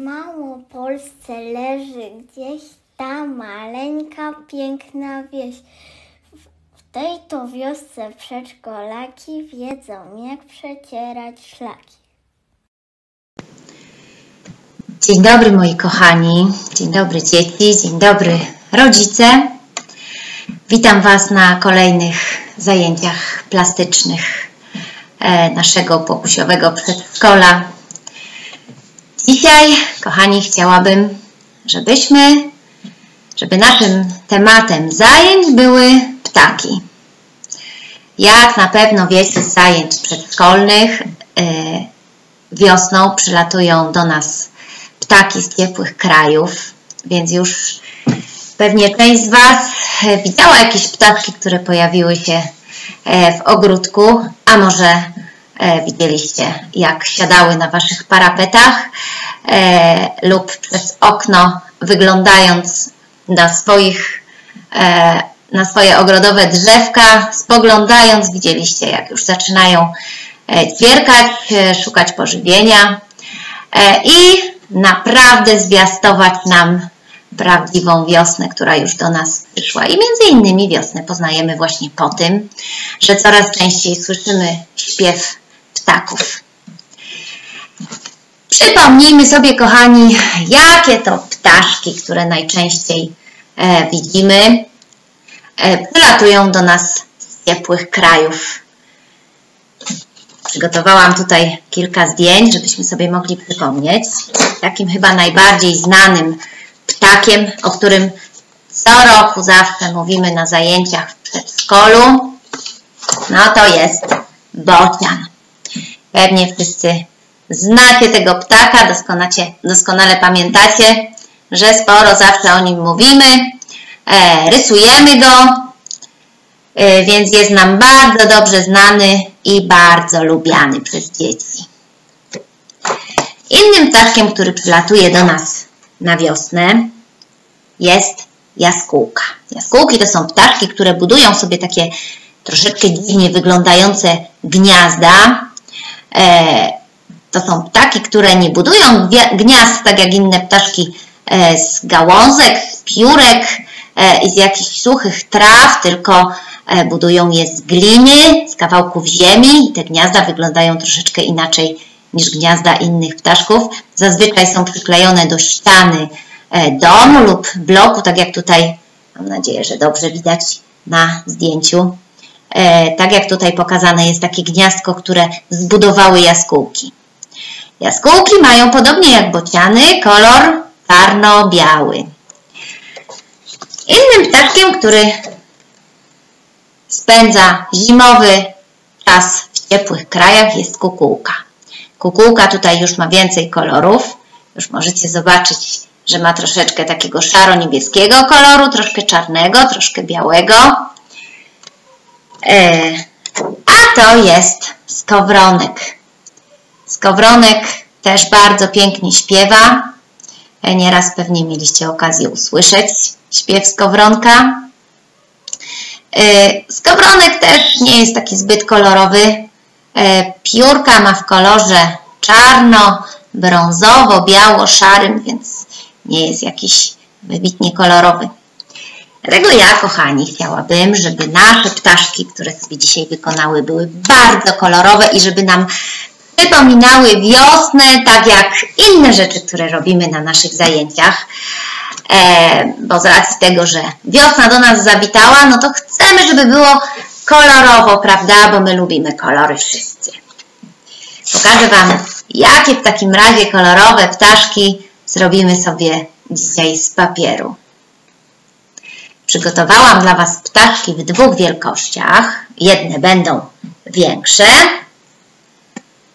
Małopolsce leży gdzieś ta maleńka, piękna wieś. W tej to wiosce przedszkolaki wiedzą, jak przecierać szlaki. Dzień dobry moi kochani, dzień dobry dzieci, dzień dobry rodzice. Witam Was na kolejnych zajęciach plastycznych e, naszego pokusiowego przedszkola. Dzisiaj, kochani, chciałabym, żebyśmy, żeby naszym tematem zajęć były ptaki. Jak na pewno wiecie z zajęć przedszkolnych, e, wiosną przylatują do nas ptaki z ciepłych krajów, więc już pewnie część z Was widziała jakieś ptaki, które pojawiły się e, w ogródku, a może e, widzieliście, jak siadały na Waszych parapetach e, lub przez okno, wyglądając na swoich na swoje ogrodowe drzewka, spoglądając, widzieliście, jak już zaczynają ćwierkać, szukać pożywienia i naprawdę zwiastować nam prawdziwą wiosnę, która już do nas przyszła. I między innymi wiosnę poznajemy właśnie po tym, że coraz częściej słyszymy śpiew ptaków. Przypomnijmy sobie, kochani, jakie to ptaszki, które najczęściej e, widzimy, e, przylatują do nas z ciepłych krajów. Przygotowałam tutaj kilka zdjęć, żebyśmy sobie mogli przypomnieć. Takim chyba najbardziej znanym ptakiem, o którym co roku zawsze mówimy na zajęciach w przedszkolu, no to jest bocian. Pewnie wszyscy znacie tego ptaka, doskonale, pamiętacie, że sporo zawsze o nim mówimy, e, rysujemy go, e, więc jest nam bardzo dobrze znany i bardzo lubiany przez dzieci. Innym ptaszkiem, który przylatuje do nas na wiosnę jest jaskółka. Jaskółki to są ptaszki, które budują sobie takie troszeczkę dziwnie wyglądające gniazda. E, to są ptaki, które nie budują gniazd tak jak inne ptaszki e, z gałązek, z piórek e, i z jakichś suchych traw, tylko budują je z gliny, z kawałków ziemi i te gniazda wyglądają troszeczkę inaczej niż gniazda innych ptaszków. Zazwyczaj są przyklejone do ściany domu lub bloku, tak jak tutaj, mam nadzieję, że dobrze widać na zdjęciu. E, tak jak tutaj pokazane jest takie gniazdko, które zbudowały jaskółki. Jaskółki mają podobnie jak bociany kolor czarno-biały. Innym ptaszkiem, który spędza zimowy czas w ciepłych krajach jest kukułka. Kukułka tutaj już ma więcej kolorów. Już możecie zobaczyć, że ma troszeczkę takiego szaro-niebieskiego koloru, troszkę czarnego, troszkę białego. E, a to jest skowronek. Skowronek też bardzo pięknie śpiewa. E, nieraz pewnie mieliście okazję usłyszeć śpiew skowronka. E, skowronek też nie jest taki zbyt kolorowy, piórka ma w kolorze czarno, brązowo, biało, szarym, więc nie jest jakiś wybitnie kolorowy. Dlatego ja, kochani, chciałabym, żeby nasze ptaszki, które sobie dzisiaj wykonały, były bardzo kolorowe i żeby nam przypominały wiosnę, tak jak inne rzeczy, które robimy na naszych zajęciach. E, bo z racji tego, że wiosna do nas zawitała, no to chcemy, żeby było kolorowo, prawda? Bo my lubimy kolory wszyscy. Pokażę Wam, jakie w takim razie kolorowe ptaszki zrobimy sobie dzisiaj z papieru. Przygotowałam dla Was ptaszki w dwóch wielkościach. Jedne będą większe,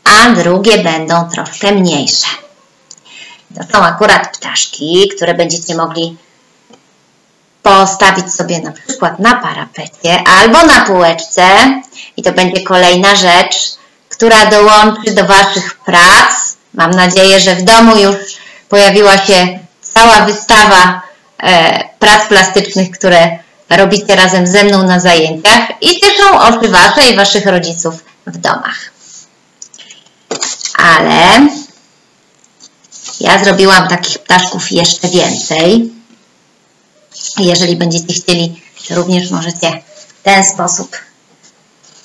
a drugie będą troszkę mniejsze. To są akurat ptaszki, które będziecie mogli postawić sobie na przykład na parapecie albo na półeczce i to będzie kolejna rzecz, która dołączy do Waszych prac. Mam nadzieję, że w domu już pojawiła się cała wystawa prac plastycznych, które robicie razem ze mną na zajęciach i cieszą oczy Wasze i Waszych rodziców w domach. Ale Ja zrobiłam takich ptaszków jeszcze więcej. Jeżeli będziecie chcieli, to również możecie w ten sposób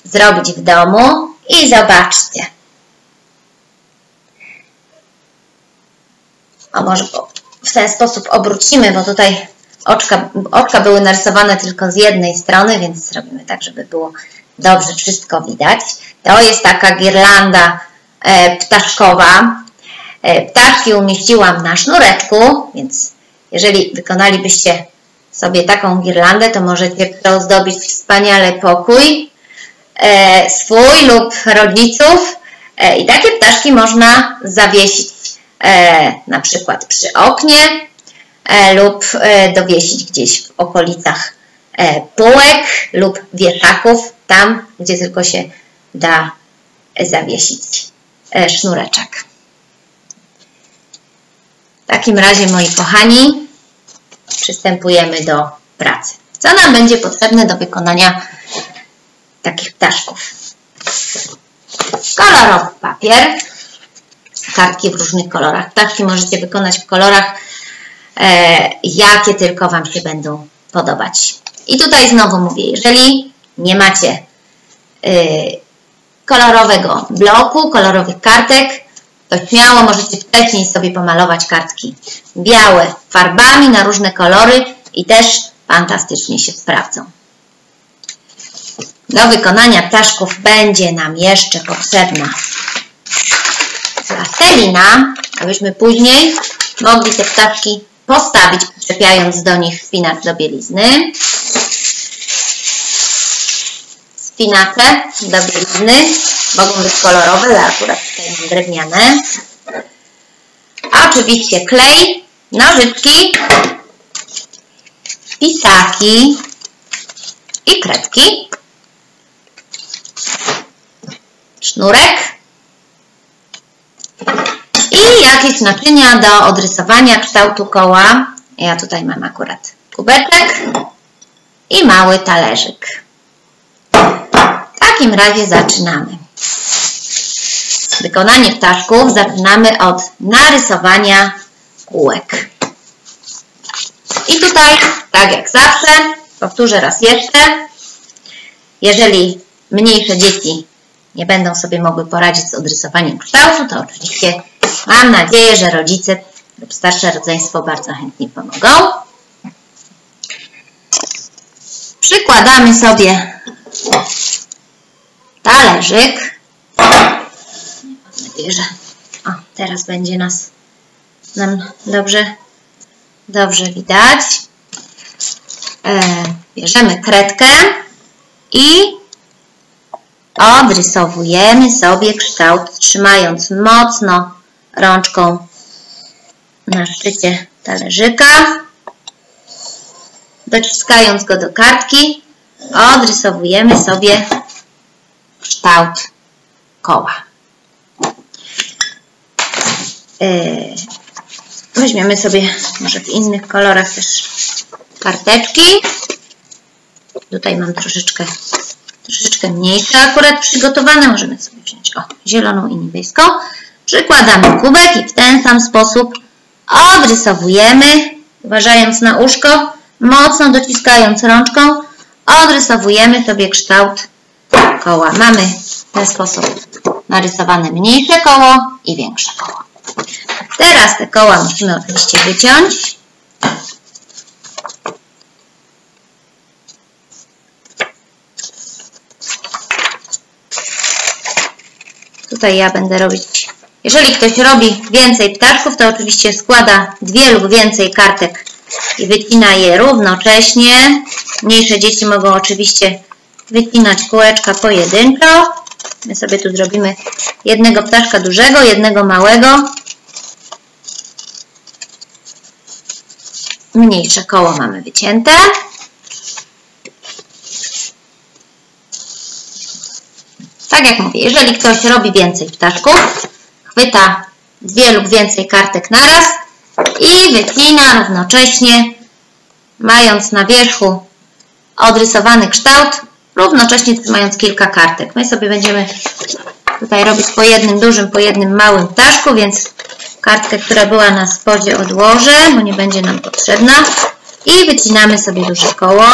zrobić w domu i zobaczcie. A może w ten sposób obrócimy, bo tutaj oczka, oczka były narysowane tylko z jednej strony, więc zrobimy tak, żeby było dobrze wszystko widać. To jest taka girlanda e, ptaszkowa. E, ptaszki umieściłam na sznureczku, więc jeżeli wykonalibyście sobie taką girlandę, to możecie ozdobić wspaniale pokój e, swój lub rodziców i takie ptaszki można zawiesić na przykład przy oknie lub dowiesić gdzieś w okolicach półek lub wieszaków, tam gdzie tylko się da zawiesić e, sznureczek. W takim razie, moi kochani, przystępujemy do pracy. Co nam będzie potrzebne do wykonania takich ptaszków? Kolorowy papier, kartki w różnych kolorach. Ptaszki możecie wykonać w kolorach, e, jakie tylko Wam się będą podobać. I tutaj znowu mówię, jeżeli nie macie y, kolorowego bloku, kolorowych kartek, to śmiało możecie wcześniej sobie pomalować kartki białe farbami na różne kolory i też fantastycznie się sprawdzą. Do wykonania ptaszków będzie nam jeszcze potrzebna plastelina, abyśmy później mogli te ptaszki postawić, przyczepiając do nich spinacz do bielizny spinacze do bielizny. Mogą być kolorowe, ale akurat tutaj mam drewniane. Oczywiście klej, nożyczki, pisaki i kredki. Sznurek jakieś naczynia do odrysowania kształtu koła. Ja tutaj mam akurat kubeczek i mały talerzyk takim razie zaczynamy. Wykonanie ptaszków zaczynamy od narysowania kółek. I tutaj, tak jak zawsze, powtórzę raz jeszcze, jeżeli mniejsze dzieci nie będą sobie mogły poradzić z odrysowaniem kształtu, to oczywiście mam nadzieję, że rodzice lub starsze rodzeństwo bardzo chętnie pomogą. Przykładamy sobie talerzyk. Mam nadzieję, że o, teraz będzie nas nam dobrze, dobrze widać. E, bierzemy kredkę i odrysowujemy sobie kształt, trzymając mocno rączką na szczycie talerzyka, dociskając go do kartki, odrysowujemy sobie kształt koła. E, weźmiemy sobie może w innych kolorach też karteczki. Tutaj mam troszeczkę, troszeczkę mniejsze akurat przygotowane. Możemy sobie wziąć o, zieloną i niebieską. Przykładamy kubek i w ten sam sposób odrysowujemy, uważając na uszko, mocno dociskając rączką, odrysowujemy sobie kształt koła. Mamy w ten sposób narysowane mniejsze koło i większe koło. Teraz te koła musimy oczywiście wyciąć. Tutaj ja będę robić, jeżeli ktoś robi więcej ptaszków, to oczywiście składa dwie lub więcej kartek i wycina je równocześnie. Mniejsze dzieci mogą oczywiście wycinać kółeczka pojedynczo. My sobie tu zrobimy jednego ptaszka dużego, jednego małego. Mniejsze koło mamy wycięte. Tak jak mówię, jeżeli ktoś robi więcej ptaszków, chwyta dwie lub więcej kartek naraz i wycina równocześnie, mając na wierzchu odrysowany kształt, równocześnie trzymając kilka kartek. My sobie będziemy tutaj robić po jednym dużym, po jednym małym ptaszku, więc Kartkę, która była na spodzie odłożę, bo nie będzie nam potrzebna. I wycinamy sobie duże koło.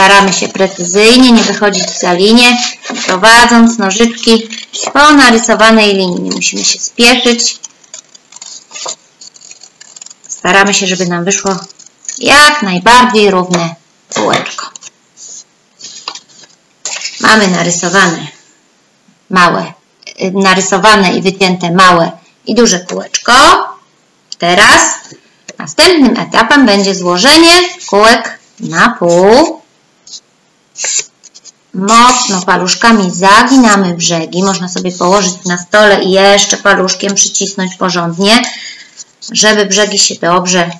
Staramy się precyzyjnie, nie wychodzić za linię, prowadząc nożyczki po narysowanej linii. Nie musimy się spieszyć. Staramy się, żeby nam wyszło jak najbardziej równe kółeczko. Mamy narysowane małe, y, narysowane i wycięte małe i duże kółeczko. Teraz następnym etapem będzie złożenie kółek na pół. Mocno paluszkami zaginamy brzegi. Można sobie położyć na stole i jeszcze paluszkiem przycisnąć porządnie, żeby brzegi się dobrze,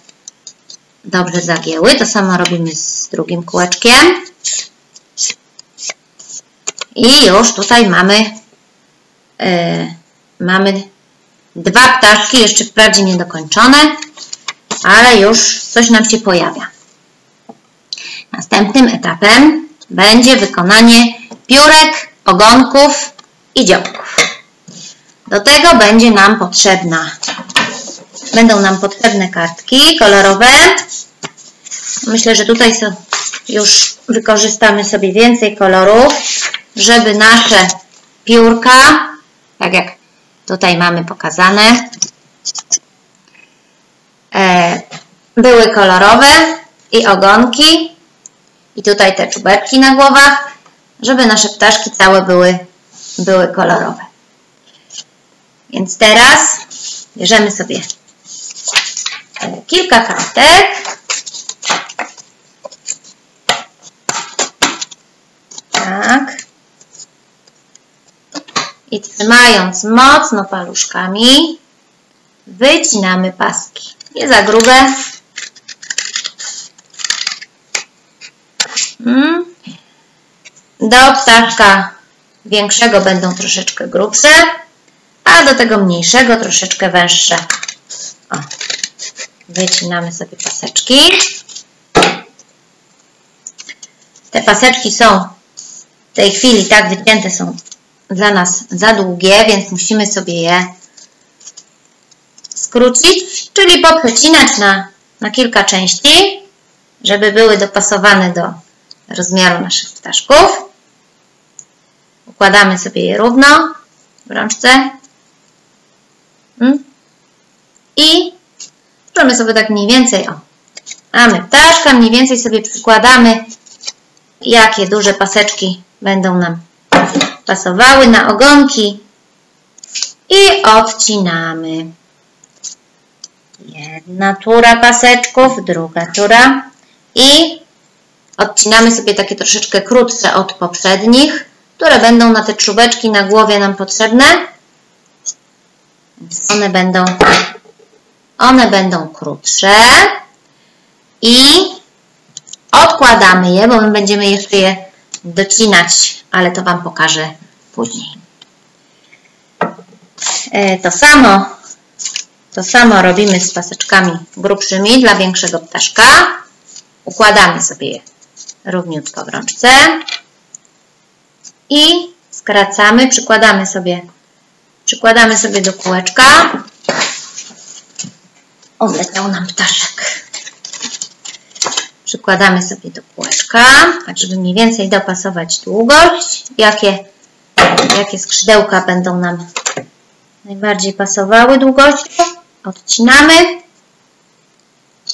dobrze zagięły. To samo robimy z drugim kółeczkiem. I już tutaj mamy, yy, mamy dwa ptaszki, jeszcze wprawdzie niedokończone, ale już coś nam się pojawia. Następnym etapem będzie wykonanie piórek, ogonków i dziołków. Do tego będzie nam potrzebna, będą nam potrzebne kartki kolorowe. Myślę, że tutaj już wykorzystamy sobie więcej kolorów, żeby nasze piórka, tak jak tutaj mamy pokazane, e, były kolorowe i ogonki i tutaj te czubeczki na głowach, żeby nasze ptaszki całe były, były kolorowe. Więc teraz bierzemy sobie e, kilka kartek. Tak. I trzymając mocno paluszkami, wycinamy paski. Nie za grube, Do ptaszka większego będą troszeczkę grubsze, a do tego mniejszego troszeczkę węższe. O. Wycinamy sobie paseczki. Te paseczki są w tej chwili tak wycięte są dla nas za długie, więc musimy sobie je skrócić, czyli poprzecinać na, na kilka części, żeby były dopasowane do rozmiaru naszych ptaszków. Układamy sobie je równo w rączce. Hmm? I możemy sobie tak mniej więcej, o, mamy ptaszka, mniej więcej sobie przykładamy, jakie duże paseczki będą nam pasowały na ogonki i odcinamy. Jedna tura paseczków, druga tura i Odcinamy sobie takie troszeczkę krótsze od poprzednich, które będą na te czubeczki na głowie nam potrzebne. One będą, one będą krótsze i odkładamy je, bo my będziemy jeszcze je docinać, ale to Wam pokażę później. E, to samo, to samo robimy z paseczkami grubszymi dla większego ptaszka. Układamy sobie je równiutko w rączce i skracamy, przykładamy sobie, przykładamy sobie do kółeczka. Odleciał nam ptaszek. Przykładamy sobie do kółeczka, tak żeby mniej więcej dopasować długość, jakie, jakie skrzydełka będą nam najbardziej pasowały długością. Odcinamy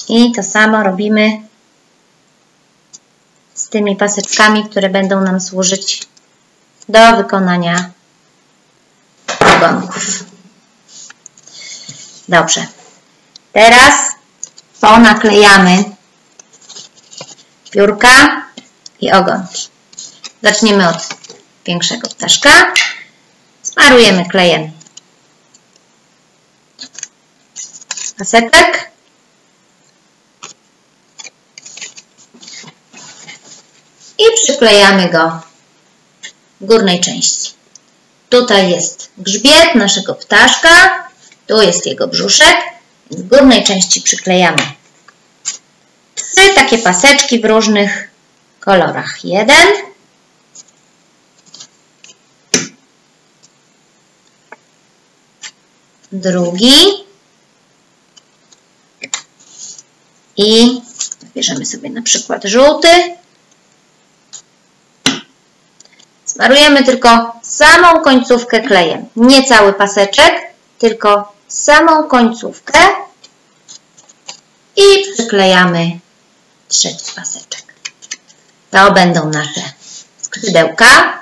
i to samo robimy z tymi paseczkami, które będą nam służyć do wykonania ogonków. Dobrze. Teraz ponaklejamy piórka i ogonki. Zaczniemy od większego ptaszka. Smarujemy klejem paseczek. i przyklejamy go górnej części. Tutaj jest grzbiet naszego ptaszka, tu jest jego brzuszek, w górnej części przyklejamy trzy takie paseczki w różnych kolorach. Jeden, drugi i bierzemy sobie na przykład żółty. Smarujemy tylko samą końcówkę klejem, nie cały paseczek, tylko samą końcówkę i przyklejamy trzeci paseczek. To będą nasze skrzydełka.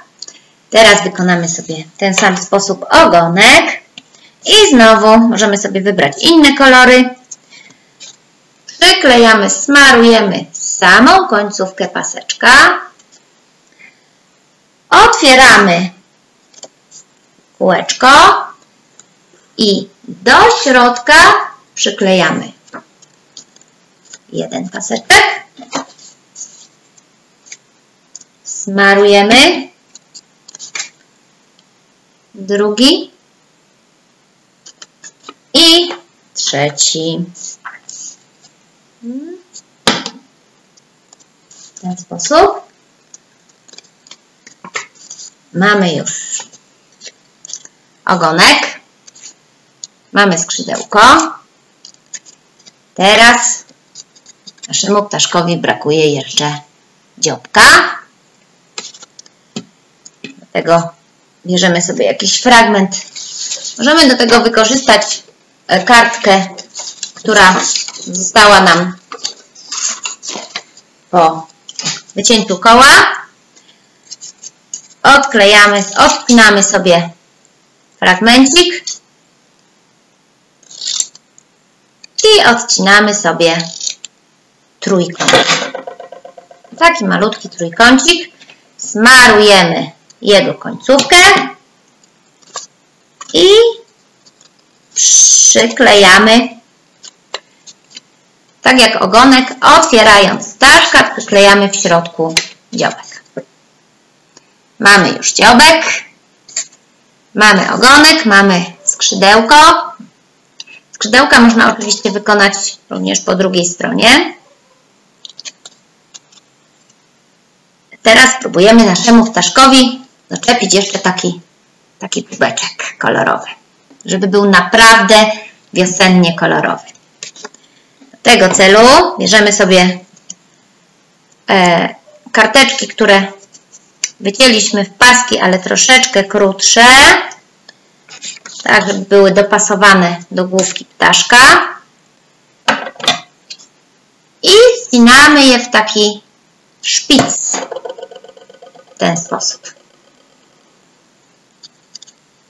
Teraz wykonamy sobie ten sam sposób ogonek i znowu możemy sobie wybrać inne kolory. Przyklejamy, smarujemy samą końcówkę paseczka. Otwieramy kółeczko i do środka przyklejamy jeden paseczek. Smarujemy. Drugi. I trzeci. W ten sposób. Mamy już ogonek. Mamy skrzydełko. Teraz naszemu ptaszkowi brakuje jeszcze dziobka. Dlatego bierzemy sobie jakiś fragment. Możemy do tego wykorzystać e, kartkę, która została nam po wycięciu koła. Odklejamy, odpinamy sobie fragmencik i odcinamy sobie trójkąt. Taki malutki trójkącik. Smarujemy jego końcówkę i przyklejamy tak jak ogonek, otwierając ptaszka, przyklejamy w środku dziobek. Mamy już dziobek, mamy ogonek, mamy skrzydełko. Skrzydełka można oczywiście wykonać również po drugiej stronie. Teraz spróbujemy naszemu ptaszkowi doczepić jeszcze taki, taki kubeczek kolorowy, żeby był naprawdę wiosennie kolorowy. Do tego celu bierzemy sobie e, karteczki, które wycięliśmy w paski, ale troszeczkę krótsze, tak żeby były dopasowane do główki ptaszka. I spinamy je w taki szpic w ten sposób.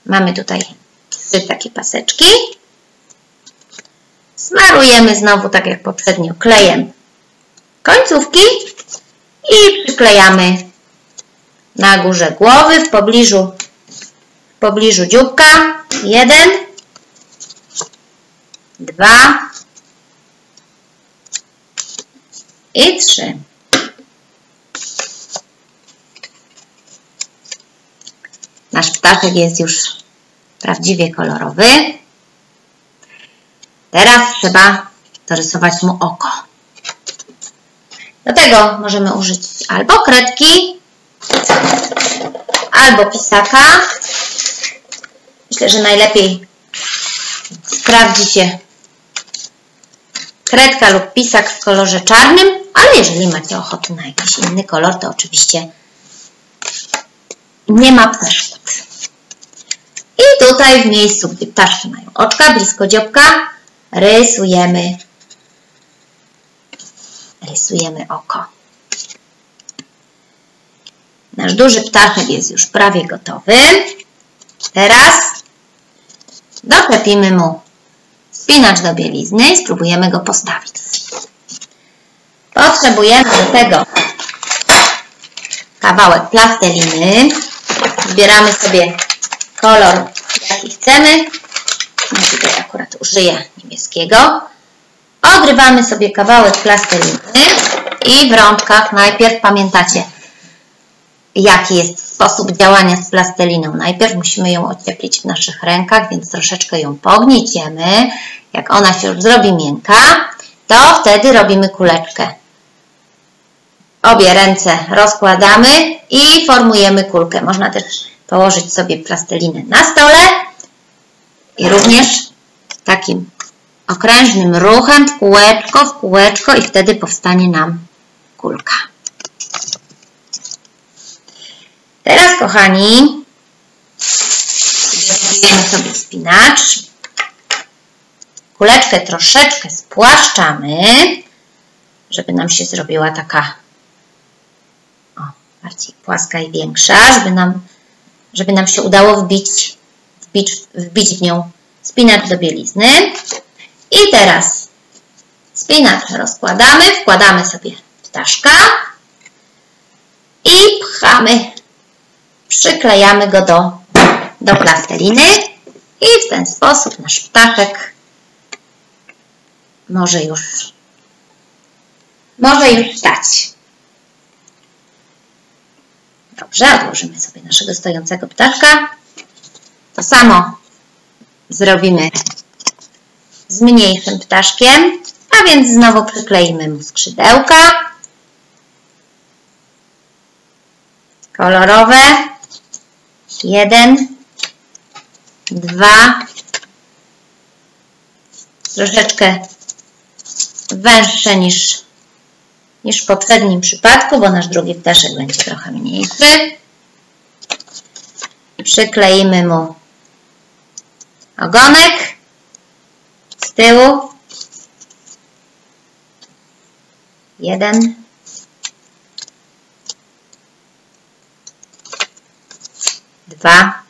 Mamy tutaj trzy takie paseczki. Smarujemy znowu, tak jak poprzednio, klejem końcówki i przyklejamy na górze głowy, w pobliżu, w pobliżu dzióbka. Jeden, dwa i trzy. Nasz ptaszek jest już prawdziwie kolorowy. Teraz trzeba dorysować mu oko. Do tego możemy użyć albo kredki, albo pisaka. Myślę, że najlepiej sprawdzi się kredka lub pisak w kolorze czarnym, ale jeżeli macie ochotę na jakiś inny kolor, to oczywiście nie ma przeszkód. I tutaj w miejscu, gdzie ptaszki mają oczka, blisko dziobka, rysujemy, rysujemy oko. Nasz duży ptaszek jest już prawie gotowy. Teraz doklepimy mu spinacz do bielizny i spróbujemy go postawić. Potrzebujemy do tego kawałek plasteliny. Zbieramy sobie kolor, jaki chcemy. Ja tutaj akurat użyję niebieskiego. Odrywamy sobie kawałek plasteliny i w rączkach najpierw pamiętacie, jaki jest sposób działania z plasteliną. Najpierw musimy ją ocieplić w naszych rękach, więc troszeczkę ją pognieciemy. Jak ona się już zrobi miękka, to wtedy robimy kuleczkę. Obie ręce rozkładamy i formujemy kulkę. Można też położyć sobie plastelinę na stole i również takim okrężnym ruchem w kółeczko, w kółeczko i wtedy powstanie nam kulka. Teraz, kochani, przygotujemy sobie spinacz. Kuleczkę troszeczkę spłaszczamy, żeby nam się zrobiła taka o, bardziej płaska i większa, żeby nam, żeby nam się udało wbić, wbić, wbić w nią spinacz do bielizny. I teraz spinacz rozkładamy, wkładamy sobie ptaszka i pchamy, przyklejamy go do, do plasteliny i w ten sposób nasz ptaszek może już, może już stać. Dobrze, odłożymy sobie naszego stojącego ptaszka. To samo zrobimy z mniejszym ptaszkiem, a więc znowu przykleimy mu skrzydełka. Kolorowe. Jeden, dwa, troszeczkę węższe niż, niż w poprzednim przypadku, bo nasz drugi ptaszek będzie trochę mniejszy. Przykleimy mu ogonek z tyłu. Jeden. Dwa.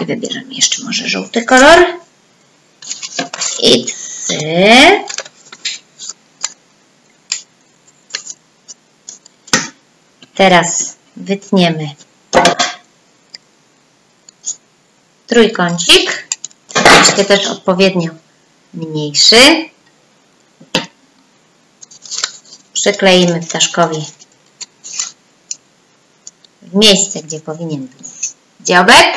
I wybierzemy jeszcze może żółty kolor. I trzy. Teraz wytniemy trójkącik. Oczywiście też odpowiednio mniejszy. Przykleimy ptaszkowi miejsce, gdzie powinien być dziobek.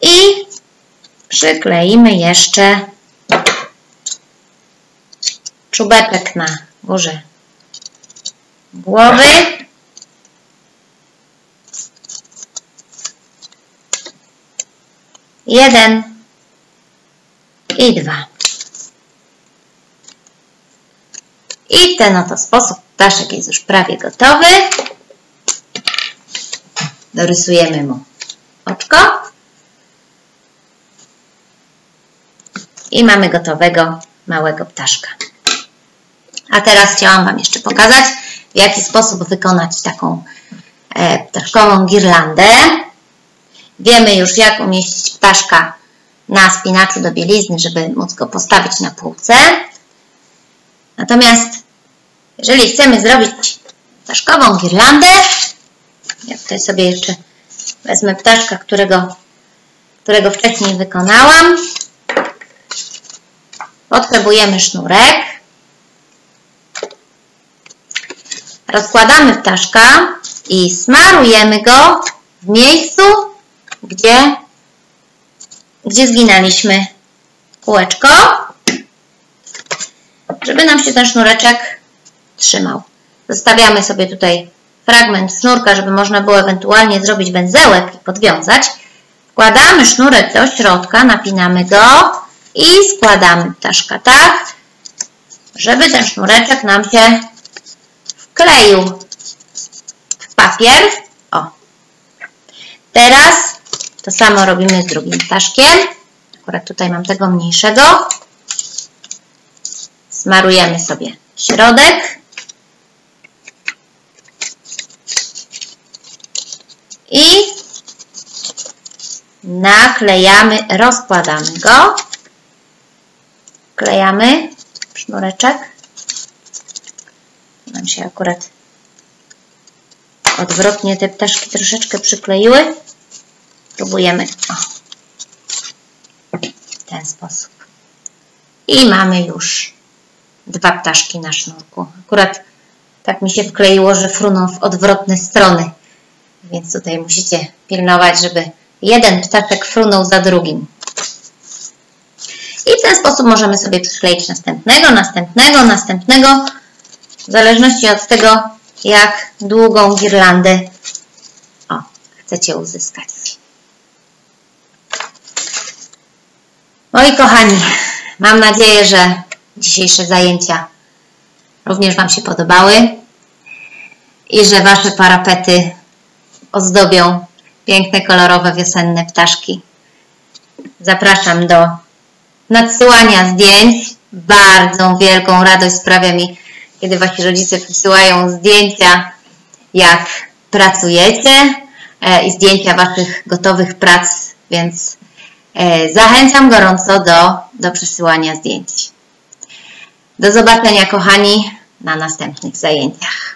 I przykleimy jeszcze czubeczek na górze głowy. Jeden i dwa. I ten oto sposób ptaszek jest już prawie gotowy. Dorysujemy mu oczko. I mamy gotowego małego ptaszka. A teraz chciałam Wam jeszcze pokazać, w jaki sposób wykonać taką e, ptaszkową girlandę. Wiemy już, jak umieścić ptaszka na spinaczu do bielizny, żeby móc go postawić na półce. Natomiast jeżeli chcemy zrobić ptaszkową girlandę, ja tutaj sobie jeszcze wezmę ptaszka, którego, którego wcześniej wykonałam. Potrzebujemy sznurek. Rozkładamy ptaszka i smarujemy go w miejscu, gdzie, gdzie zginaliśmy kółeczko, żeby nam się ten sznureczek trzymał. Zostawiamy sobie tutaj fragment sznurka, żeby można było ewentualnie zrobić węzełek i podwiązać. Wkładamy sznurek do środka, napinamy go i składamy ptaszka tak, żeby ten sznureczek nam się wkleił w papier. O. Teraz to samo robimy z drugim ptaszkiem. Akurat tutaj mam tego mniejszego. Smarujemy sobie środek. I naklejamy, rozkładamy go. Klejamy sznureczek. Nam się akurat odwrotnie te ptaszki troszeczkę przykleiły. Próbujemy o, w ten sposób. I mamy już dwa ptaszki na sznurku. Akurat tak mi się wkleiło, że fruną w odwrotne strony. Więc tutaj musicie pilnować, żeby jeden ptaszek frunął za drugim. I w ten sposób możemy sobie przykleić następnego, następnego, następnego, w zależności od tego, jak długą girlandę o, chcecie uzyskać. Moi kochani, mam nadzieję, że dzisiejsze zajęcia również Wam się podobały i że Wasze parapety ozdobią piękne, kolorowe, wiosenne ptaszki. Zapraszam do nadsyłania zdjęć. Bardzo wielką radość sprawia mi, kiedy Wasi rodzice przysyłają zdjęcia, jak pracujecie e, i zdjęcia Waszych gotowych prac, więc e, zachęcam gorąco do, do przysyłania zdjęć. Do zobaczenia, kochani, na następnych zajęciach.